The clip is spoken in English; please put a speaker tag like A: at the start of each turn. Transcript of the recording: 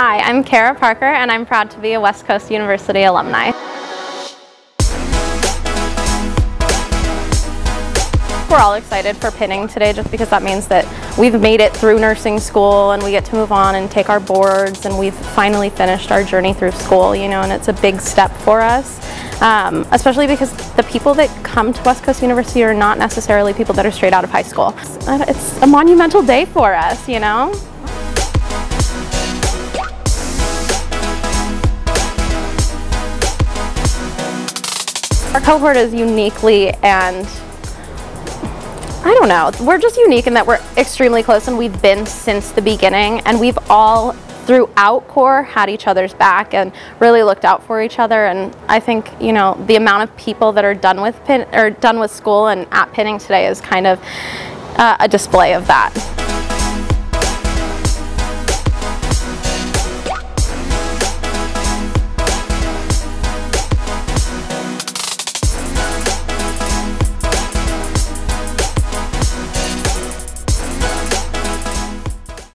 A: Hi, I'm Kara Parker and I'm proud to be a West Coast University alumni. We're all excited for pinning today just because that means that we've made it through nursing school and we get to move on and take our boards and we've finally finished our journey through school, you know, and it's a big step for us. Um, especially because the people that come to West Coast University are not necessarily people that are straight out of high school. It's a monumental day for us, you know? Our cohort is uniquely and I don't know. We're just unique in that we're extremely close and we've been since the beginning and we've all throughout core had each other's back and really looked out for each other and I think you know the amount of people that are done with pin or done with school and at pinning today is kind of uh, a display of that.